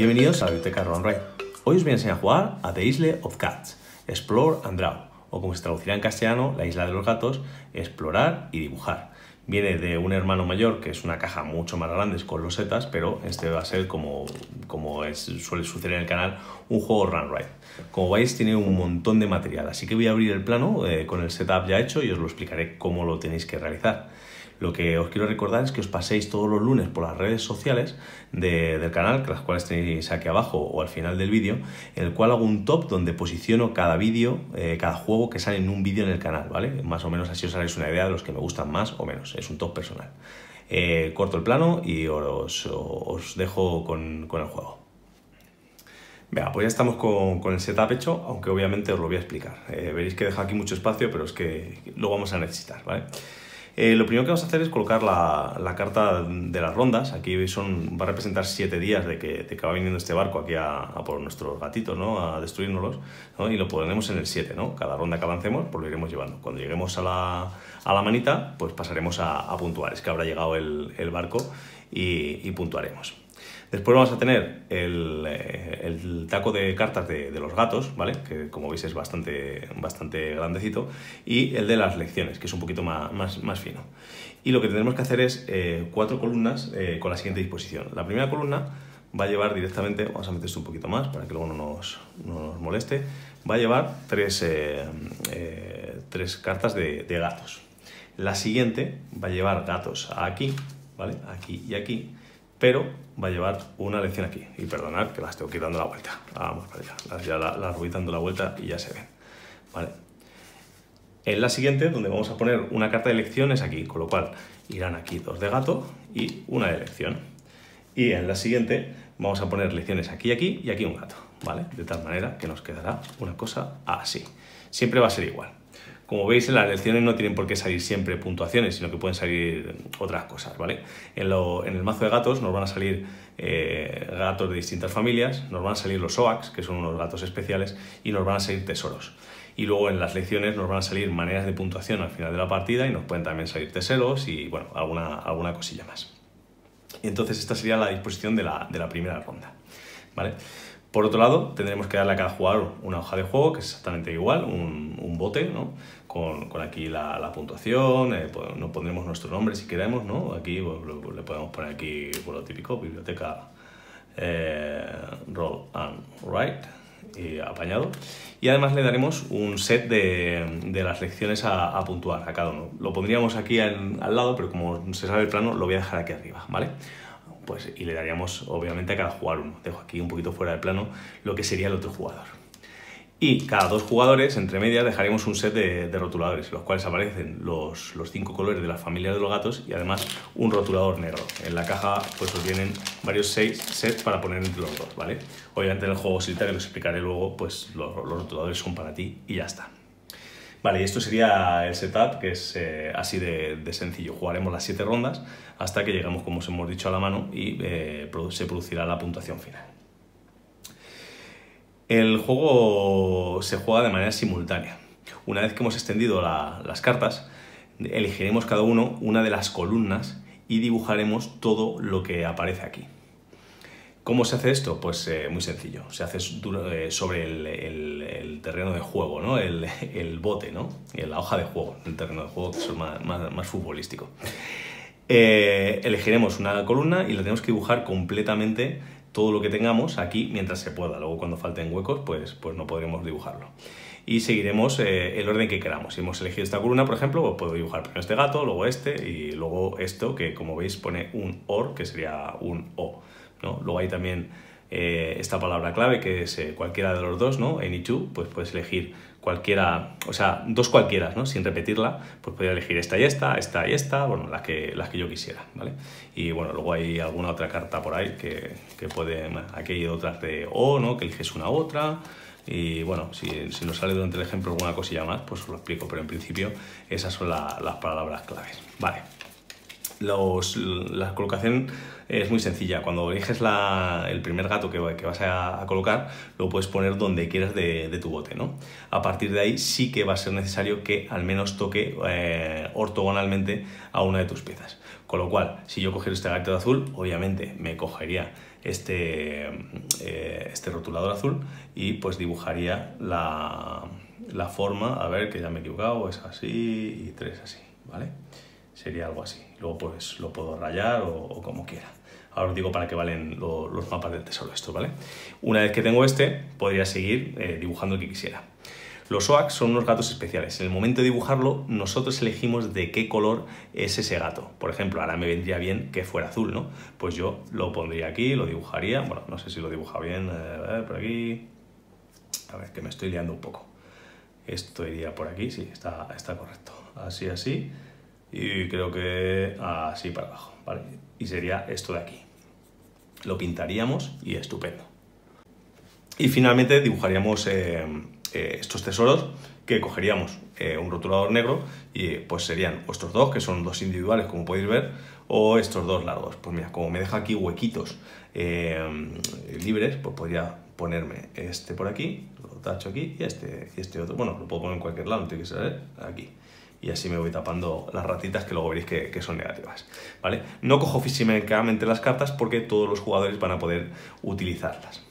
Bienvenidos a la biblioteca Ron Ray. Hoy os voy a enseñar a jugar a The Isle of Cats, Explore and Draw, o como se traducirá en castellano, la isla de los gatos, explorar y dibujar. Viene de un hermano mayor, que es una caja mucho más grande con losetas, pero este va a ser, como, como suele suceder en el canal, un juego Run Ride. Como veis, tiene un montón de material, así que voy a abrir el plano eh, con el setup ya hecho y os lo explicaré cómo lo tenéis que realizar. Lo que os quiero recordar es que os paséis todos los lunes por las redes sociales del canal, las cuales tenéis aquí abajo o al final del vídeo, en el cual hago un top donde posiciono cada vídeo, eh, cada juego que sale en un vídeo en el canal, ¿vale? Más o menos así os haréis una idea de los que me gustan más o menos. Es un top personal. Eh, corto el plano y os, dejo con, el juego. Venga, pues ya estamos con, el setup hecho, aunque obviamente os lo voy a explicar. Eh, veréis que dejo aquí mucho espacio, pero es que lo vamos a necesitar, ¿vale? Eh, lo primero que vamos a hacer es colocar la, carta de las rondas. Aquí son, va a representar siete días de que, de que va viniendo este barco aquí a, por nuestros gatitos, ¿no? a destruirnos ¿no? y lo ponemos en el 7. ¿no? Cada ronda que avancemos pues lo iremos llevando. Cuando lleguemos a la, a manita, pues pasaremos a, puntuar. Es que habrá llegado el, barco y puntuaremos. Después vamos a tener el, eh, taco de cartas de, los gatos, ¿vale? Que como veis es bastante, bastante grandecito. Y el de las lecciones, que es un poquito más, más, fino. Y lo que tenemos que hacer es eh, cuatro columnas eh, con la siguiente disposición. La primera columna va a llevar directamente, vamos a meter esto un poquito más para que luego no nos, nos moleste, va a llevar tres, tres cartas de, de gatos. La siguiente va a llevar gatos aquí, ¿vale? Aquí y aquí pero va a llevar una lección aquí. Y perdonad que las tengo que ir dando la vuelta. Vamos para allá. Ya las, voy dando la vuelta y ya se ven. ¿Vale? En la siguiente, donde vamos a poner una carta de lecciones aquí, con lo cual irán aquí dos de gato y una de lección. Y en la siguiente vamos a poner lecciones aquí aquí y aquí un gato, ¿vale? De tal manera que nos quedará una cosa así. Siempre va a ser igual. Como veis, en las lecciones no tienen por qué salir siempre puntuaciones, sino que pueden salir otras cosas, ¿vale? En, el mazo de gatos nos van a salir eh, gatos de distintas familias, nos van a salir los OAX, que son unos gatos especiales, y nos van a salir tesoros. Y luego en las lecciones nos van a salir maneras de puntuación al final de la partida y nos pueden también salir tesoros y, bueno, alguna, alguna cosilla más. Entonces esta sería la disposición de la, de la primera ronda, ¿vale? Por otro lado, tendremos que darle a cada jugador una hoja de juego, que es exactamente igual, un, bote, ¿no? Con, aquí la, puntuación, eh, pues, nos pondremos nuestro nombre si queremos, ¿no? Aquí pues, le podemos poner aquí, por lo típico, biblioteca eh, Roll and Write, y apañado. Y además le daremos un set de, las lecciones a, puntuar a cada uno. Lo pondríamos aquí al lado, pero como se sabe el plano, lo voy a dejar aquí arriba, ¿vale? pues, y le daríamos obviamente a cada jugador uno. Dejo aquí un poquito fuera del plano lo que sería el otro jugador. Y cada dos jugadores, entre medias, dejaremos un set de, rotuladores, los cuales aparecen los, los, cinco colores de la familia de los gatos y además un rotulador negro. En la caja pues os vienen varios seis sets para poner entre los dos, ¿vale? Obviamente en el juego solitario, que os explicaré luego, pues los, rotuladores son para ti y ya está. Vale, y esto sería el setup, que es eh, así de, sencillo. Jugaremos las siete rondas hasta que lleguemos, como os hemos dicho, a la mano y eh, se producirá la puntuación final. El juego se juega de manera simultánea. Una vez que hemos extendido las cartas, elegiremos cada uno una de las columnas y dibujaremos todo lo que aparece aquí. ¿Cómo se hace esto? Pues eh, muy sencillo. Se hace eh, sobre el, terreno de juego, ¿no? El, bote, ¿no? La hoja de juego, el terreno de juego, que es más, futbolístico. Eh, elegiremos una columna y la tenemos que dibujar completamente todo lo que tengamos aquí mientras se pueda. Luego cuando falten huecos, pues, pues no podremos dibujarlo. Y seguiremos el orden que queramos. Si hemos elegido esta columna, por ejemplo, pues puedo dibujar primero este gato, luego este y luego esto, que como veis pone un OR, que sería un O. Luego hay también eh, esta palabra clave que es eh, cualquiera de los dos, ¿no? Any two, pues puedes elegir cualquiera, o sea, dos cualquiera, ¿no? Sin repetirla, pues podría elegir esta y esta, esta y esta, bueno, las que, las que yo quisiera, ¿vale? Y bueno, luego hay alguna otra carta por ahí que, que puede, aquí hay otras de O, ¿no? Que eliges una u otra, y bueno, si, si nos sale durante el ejemplo alguna cosilla más, pues os lo explico, pero en principio esas son las palabras claves, ¿vale? La colocación es muy sencilla. Cuando eliges el primer gato que, vas a, colocar, lo puedes poner donde quieras de, de, tu bote. ¿no? A partir de ahí sí que va a ser necesario que al menos toque eh, ortogonalmente a una de tus piezas. Con lo cual, si yo cogiera este gato azul, obviamente me cogería este, eh, este rotulador azul y pues dibujaría la, la forma, a ver que ya me he equivocado, es así y tres así, ¿vale? sería algo así. Luego pues lo puedo rayar o, como quiera. Ahora os digo para qué valen los mapas del tesoro estos, ¿vale? Una vez que tengo este, podría seguir eh, dibujando el que quisiera. Los OAK son unos gatos especiales. En el momento de dibujarlo, nosotros elegimos de qué color es ese gato. Por ejemplo, ahora me vendría bien que fuera azul, ¿no? Pues yo lo pondría aquí, lo dibujaría. Bueno, no sé si lo dibuja bien. Eh, por aquí. A ver, que me estoy liando un poco. Esto iría por aquí, sí, está, está correcto. Así, así y creo que así para abajo, ¿vale? Y sería esto de aquí. Lo pintaríamos y estupendo. Y finalmente dibujaríamos eh, eh, estos tesoros que cogeríamos eh, un rotulador negro y pues serían estos dos, que son dos individuales como podéis ver, o estos dos largos. Pues mira, como me deja aquí huequitos libres, pues podría ponerme este por aquí, lo tacho aquí y este, y este otro. Bueno, lo puedo poner en cualquier lado, no tiene que ser aquí y así me voy tapando las ratitas que luego veréis que, son negativas. ¿vale? No cojo físicamente las cartas porque todos los jugadores van a poder utilizarlas.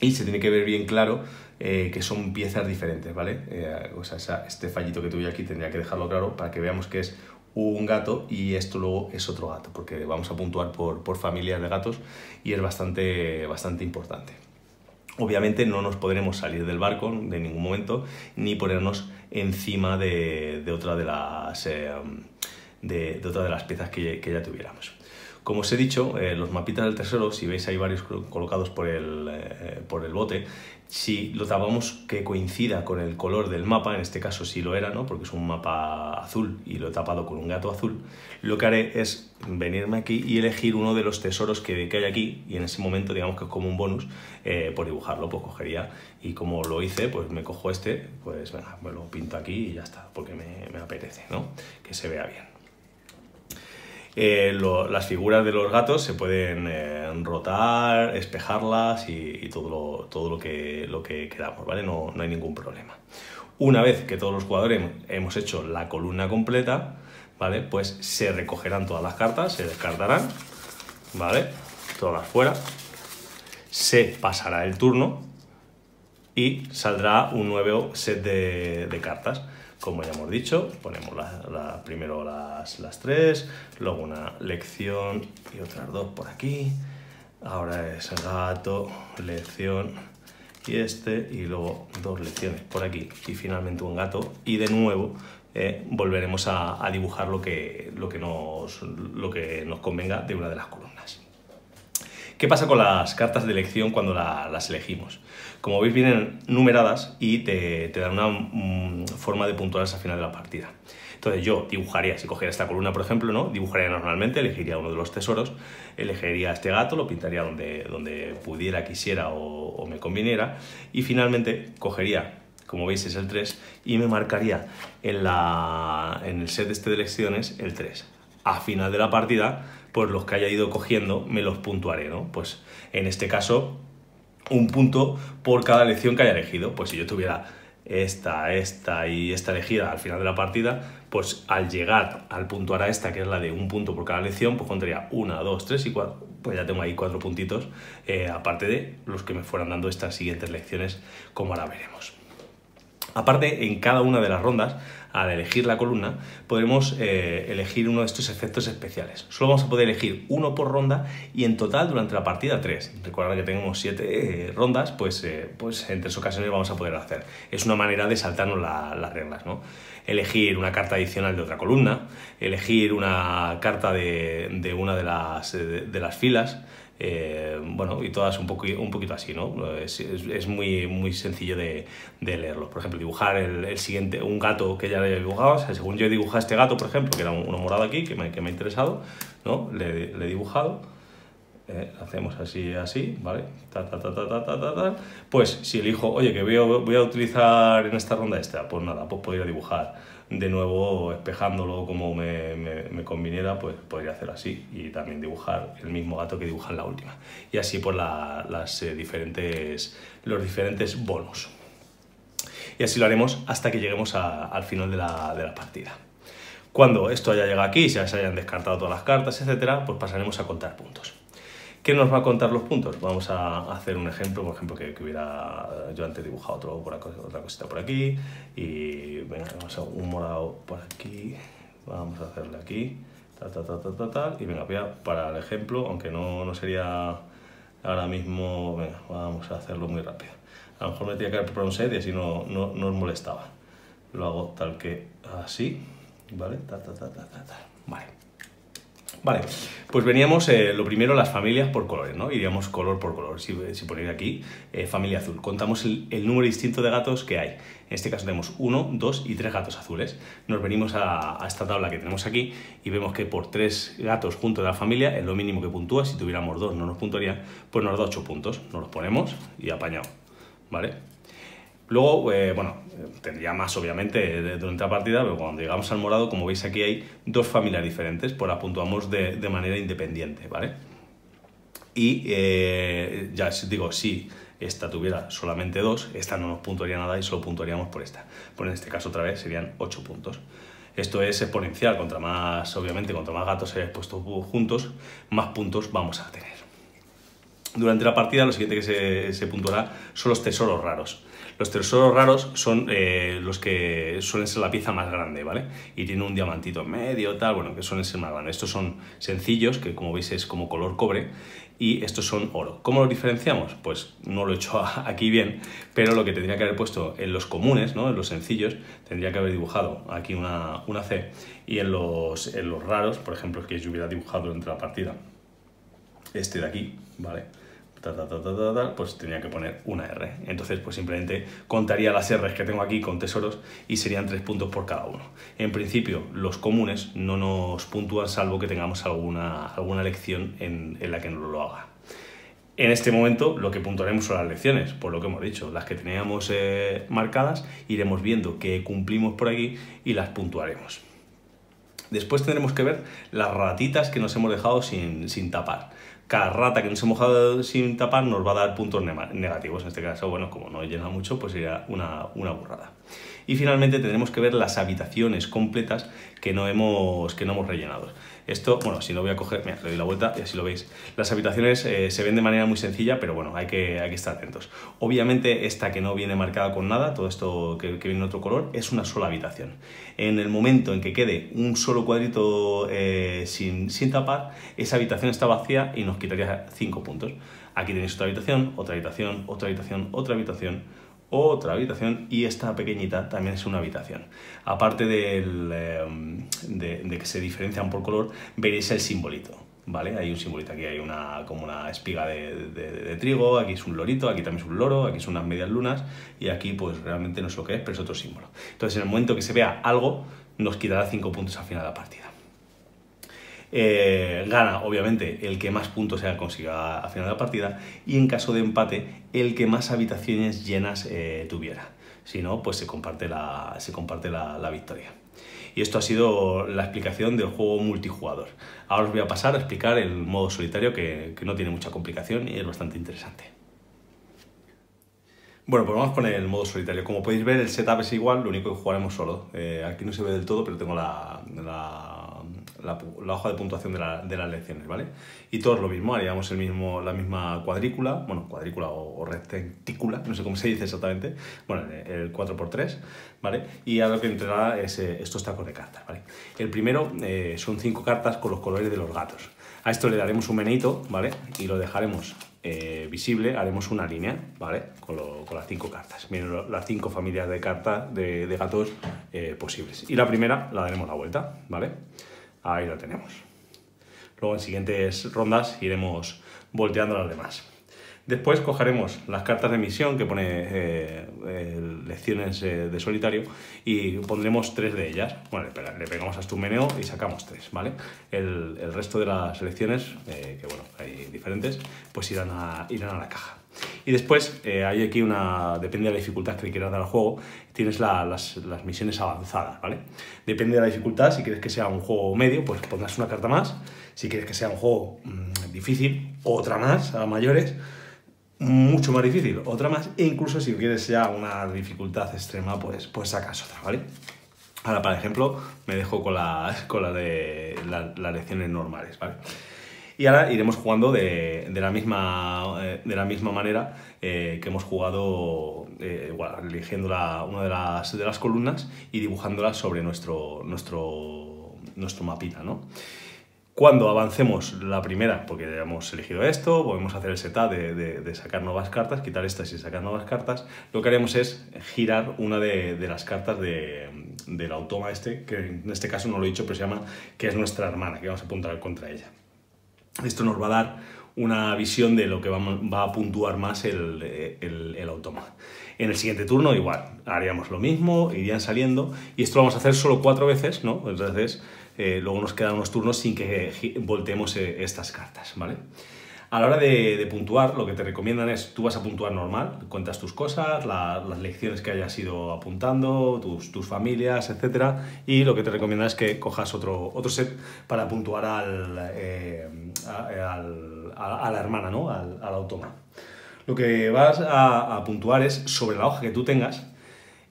Y se tiene que ver bien claro eh, que son piezas diferentes, ¿vale? Eh, o sea, este fallito que tuve aquí tendría que dejarlo claro para que veamos que es un gato y esto luego es otro gato, porque vamos a puntuar por, por familias de gatos y es bastante, bastante importante. Obviamente no nos podremos salir del barco de ningún momento ni ponernos encima de, otra, de las, de, otra de las piezas que, ya tuviéramos. Como os he dicho, eh, los mapitas del tesoro, si veis hay varios colocados por el, eh, por el bote, si lo tapamos que coincida con el color del mapa, en este caso sí lo era, ¿no? porque es un mapa azul y lo he tapado con un gato azul, lo que haré es venirme aquí y elegir uno de los tesoros que, que hay aquí y en ese momento digamos que es como un bonus eh, por dibujarlo, pues cogería y como lo hice, pues me cojo este, pues venga, me lo pinto aquí y ya está, porque me, me apetece, ¿no? que se vea bien. Eh, las figuras de los gatos se pueden eh, rotar, espejarlas y, todo, lo, todo lo, que, lo que queramos, ¿vale? No, no hay ningún problema. Una vez que todos los jugadores hemos hecho la columna completa, ¿vale? Pues se recogerán todas las cartas, se descartarán, ¿vale? Todas fuera. Se pasará el turno y saldrá un nuevo set de, de cartas. Como ya hemos dicho, ponemos la, primero las, tres, luego una lección y otras dos por aquí. Ahora es gato, lección y este, y luego dos lecciones por aquí y finalmente un gato. Y de nuevo eh, volveremos a, dibujar lo que nos convenga de una de las columnas. ¿Qué pasa con las cartas de elección cuando las elegimos? Como veis vienen numeradas y te, dan una mm, forma de puntuarlas al final de la partida. Entonces yo dibujaría, si cogiera esta columna por ejemplo, ¿no? dibujaría normalmente, elegiría uno de los tesoros, elegiría este gato, lo pintaría donde, donde pudiera, quisiera o, me conviniera y finalmente cogería como veis es el 3, y me marcaría en, la, en el set este de elecciones el 3. A final de la partida, pues los que haya ido cogiendo me los puntuaré, ¿no? Pues en este caso un punto por cada elección que haya elegido. Pues si yo tuviera esta, esta y esta elegida al final de la partida, pues al llegar al puntuar a esta, que es la de un punto por cada elección, pues pondría una, dos, tres y cuatro. Pues ya tengo ahí cuatro puntitos, eh, aparte de los que me fueran dando estas siguientes lecciones, como ahora veremos. Aparte, en cada una de las rondas al elegir la columna, podremos eh, elegir uno de estos efectos especiales. Solo vamos a poder elegir uno por ronda y en total durante la partida tres. Recuerda que tenemos siete eh, rondas, pues, eh, pues en tres ocasiones vamos a poder hacer. Es una manera de saltarnos las reglas. ¿no? Elegir una carta adicional de otra columna, elegir una carta de, una de las, de las filas, eh, bueno, y todas un, poco, un poquito así, ¿no? Es, es, muy, muy sencillo de, de, leerlo. Por ejemplo, dibujar el, el, siguiente, un gato que ya le he dibujado, o sea, según yo he dibujado este gato, por ejemplo, que era uno morado aquí, que me, que me ha interesado, ¿no? Le, le he dibujado, eh, hacemos así, así, ¿vale? Ta, ta, ta, ta, ta, ta, ta, Pues si elijo, oye, que voy a, voy a utilizar en esta ronda esta, pues nada, pues podría dibujar de nuevo espejándolo como me, conviniera, pues podría hacer así y también dibujar el mismo gato que dibuja en la última. Y así por las, eh, diferentes, los diferentes bonos. Y así lo haremos hasta que lleguemos al final de la, de la partida. Cuando esto haya llegado aquí, ya se hayan descartado todas las cartas, etcétera, pues pasaremos a contar puntos. ¿Qué nos va a contar los puntos? Vamos a hacer un ejemplo, por ejemplo, que, hubiera yo antes dibujado otro, por otra cosita por aquí y venga, vamos a un morado por aquí, vamos a hacerle aquí, tal, tal, tal, tal, tal, y venga, para el ejemplo, aunque no, no sería ahora mismo, venga, vamos a hacerlo muy rápido. A lo mejor me tenía que haber un set y así no, no, no os molestaba. Lo hago tal que así, ¿vale? Tal, tal, tal, tal, tal, vale. Vale, pues veníamos eh, lo primero las familias por colores, ¿no? Iríamos color por color. Si, si ponéis aquí, eh, familia azul. Contamos el, número distinto de gatos que hay. En este caso tenemos uno, dos y tres gatos azules. Nos venimos a, esta tabla que tenemos aquí y vemos que por tres gatos junto de la familia es lo mínimo que puntúa. Si tuviéramos dos no nos puntuaría, pues nos da ocho puntos. Nos los ponemos y apañado, ¿vale? Luego, eh, bueno, tendría más obviamente durante la partida, pero cuando llegamos al morado, como veis aquí hay dos familias diferentes, pues la puntuamos de, manera independiente, ¿vale? Y eh, ya digo, si esta tuviera solamente dos, esta no nos puntuaría nada y solo puntuaríamos por esta. Pues en este caso otra vez serían 8 puntos. Esto es exponencial, contra más, obviamente, contra más gatos se puesto juntos, más puntos vamos a tener. Durante la partida lo siguiente que se, puntuará son los tesoros raros. Los tesoros raros son eh, los que suelen ser la pieza más grande, ¿vale? Y tiene un diamantito medio, tal, bueno, que suelen ser más grandes. Estos son sencillos, que como veis es como color cobre, y estos son oro. ¿Cómo los diferenciamos? Pues no lo he hecho aquí bien, pero lo que tendría que haber puesto en los comunes, ¿no? en los sencillos, tendría que haber dibujado aquí una, una C, y en los, en los raros, por ejemplo, que yo hubiera dibujado durante la partida, este de aquí, ¿vale? Pues tenía que poner una R. Entonces, pues simplemente contaría las R's que tengo aquí con tesoros y serían tres puntos por cada uno. En principio, los comunes no nos puntúan salvo que tengamos alguna, alguna lección en, la que no lo haga. En este momento lo que puntuaremos son las lecciones, por lo que hemos dicho, las que teníamos eh, marcadas, iremos viendo que cumplimos por aquí y las puntuaremos. Después tendremos que ver las ratitas que nos hemos dejado sin, sin tapar cada rata que nos hemos mojado sin tapar nos va a dar puntos negativos. En este caso, bueno, como no llena mucho, pues sería una, una burrada. Y finalmente tendremos que ver las habitaciones completas que no hemos, que no hemos rellenado. Esto, bueno, si lo voy a coger, mira, le doy la vuelta y así lo veis. Las habitaciones eh, se ven de manera muy sencilla, pero bueno, hay que, hay que estar atentos. Obviamente esta que no viene marcada con nada, todo esto que, viene en otro color, es una sola habitación. En el momento en que quede un solo cuadrito eh, sin, sin tapar, esa habitación está vacía y nos quitaría 5 puntos. Aquí tenéis otra habitación, otra habitación, otra habitación, otra habitación, otra habitación y esta pequeñita también es una habitación. Aparte em, de, que se diferencian por color, veréis el simbolito. ¿Vale? Hay un simbolito, aquí hay una, como una espiga de, trigo, aquí es un lorito, aquí también es un loro, aquí son unas medias lunas y aquí pues realmente no sé lo que es, pero es otro símbolo. Entonces en el momento que se vea algo, nos quitará 5 puntos al final de la partida. Eh, gana, obviamente, el que más puntos se consiga a final de la partida y en caso de empate, el que más habitaciones llenas eh, tuviera. Si no, pues se comparte la, se comparte la, victoria. Y esto ha sido la explicación del juego multijugador. Ahora os voy a pasar a explicar el modo solitario que, no tiene mucha complicación y es bastante interesante. Bueno, pues vamos con el modo solitario. Como podéis ver, el setup es igual, lo único que jugaremos solo. Eh, aquí no se ve del todo, pero tengo la la, hoja de puntuación de, las lecciones, ¿vale? Y todos lo mismo, haríamos el mismo, la misma cuadrícula, bueno, cuadrícula o, rectantícula, no sé cómo se dice exactamente, bueno, el 4x3, ¿vale? Y ahora lo que entrará es eh, estos tacos de cartas, ¿vale? El primero eh, son cinco cartas con los colores de los gatos. A esto le daremos un menito, ¿vale? Y lo dejaremos eh, visible, haremos una línea, ¿vale? Con, las cinco cartas. Miren las cinco familias de cartas de, de gatos posibles. Y la primera la daremos la vuelta, ¿vale? Ahí lo tenemos. Luego en siguientes rondas iremos volteando las demás. Después cogeremos las cartas de misión que pone eh, lecciones eh, de solitario y pondremos tres de ellas. Bueno, le pegamos a un meneo y sacamos tres, ¿vale? El, el resto de las lecciones, eh, que bueno, hay diferentes, pues irán a, irán a la caja. Y después eh, hay aquí una, depende de la dificultad que le quieras dar al juego, tienes las, las, misiones avanzadas, ¿vale? Depende de la dificultad, si quieres que sea un juego medio, pues pondrás una carta más, si quieres que sea un juego mmm, difícil, otra más, a mayores, mucho más difícil, otra más, e incluso si quieres ya una dificultad extrema, pues, pues sacas otra, ¿vale? Ahora, por ejemplo, me dejo con la, con la de las lecciones normales, ¿vale? Y ahora iremos jugando de, de la, misma, eh, de la misma manera eh, que hemos jugado, eh, eligiendo la, una de las, de las columnas y dibujándola sobre nuestro, nuestro, nuestro mapita, ¿no? Cuando avancemos la primera, porque hemos elegido esto, podemos hacer el setup de, de, sacar nuevas cartas, quitar estas y sacar nuevas cartas, lo que haremos es girar una de, de las cartas del automa este, que en este caso no lo he dicho, pero se llama que es nuestra hermana, que vamos a apuntar contra ella. Esto nos va a dar una visión de lo que va, a puntuar más el, el, el automa. En el siguiente turno igual, haríamos lo mismo, irían saliendo, y esto lo vamos a hacer solo cuatro veces, ¿no? Entonces, eh, luego nos quedan unos turnos sin que volteemos eh, estas cartas, ¿vale? A la hora de, puntuar, lo que te recomiendan es, tú vas a puntuar normal, cuentas tus cosas, las lecciones que hayas ido apuntando, tus, tus, familias, etc. Y lo que te recomiendan es que cojas otro, otro set para puntuar al, eh, al, a, la hermana, ¿no? al, al automa. Lo que vas a, a puntuar es sobre la hoja que tú tengas,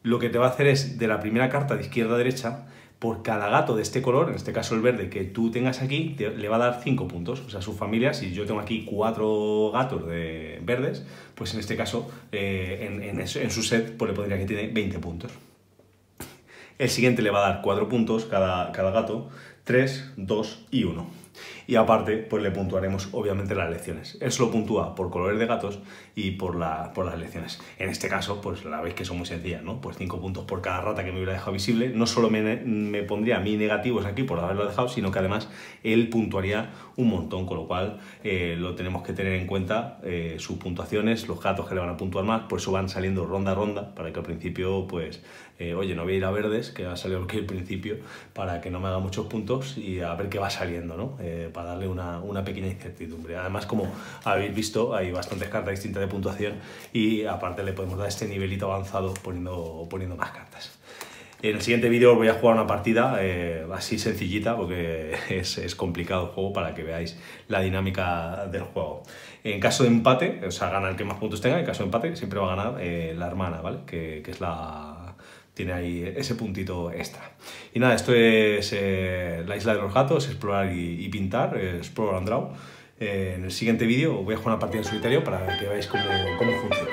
lo que te va a hacer es de la primera carta de izquierda a derecha, por cada gato de este color, en este caso el verde, que tú tengas aquí, le va a dar 5 puntos. O sea, su familia, si yo tengo aquí 4 gatos de verdes, pues en este caso, eh, en, en, su set, pues le pondría que tiene 20 puntos. El siguiente le va a dar 4 puntos cada, cada gato, 3, 2 y 1 y aparte pues le puntuaremos obviamente las lecciones. Él lo puntúa por colores de gatos y por, la, por las lecciones. En este caso pues la veis que son muy sencillas, ¿no? Pues 5 puntos por cada rata que me hubiera dejado visible. No solo me, pondría a mí negativos aquí por haberlo dejado, sino que además él puntuaría un montón, con lo cual eh, lo tenemos que tener en cuenta, eh, sus puntuaciones, los gatos que le van a puntuar más, por eso van saliendo ronda a ronda, para que al principio pues eh, oye, no voy a ir a verdes, que va a salir que al principio, para que no me haga muchos puntos y a ver qué va saliendo, ¿no? Eh, para darle una, una, pequeña incertidumbre. Además, como habéis visto, hay bastantes cartas distintas de puntuación y aparte le podemos dar este nivelito avanzado poniendo, poniendo más cartas. En el siguiente vídeo os voy a jugar una partida eh, así sencillita porque es, es, complicado el juego para que veáis la dinámica del juego. En caso de empate, o sea, gana el que más puntos tenga, en caso de empate siempre va a ganar la hermana, ¿vale? Que, que es la, tiene ahí ese puntito extra. Y nada, esto es eh, la isla de los gatos, explorar y, pintar, eh, Explore and Draw. Eh, en el siguiente vídeo voy a jugar una partida en solitario para que veáis cómo, cómo funciona.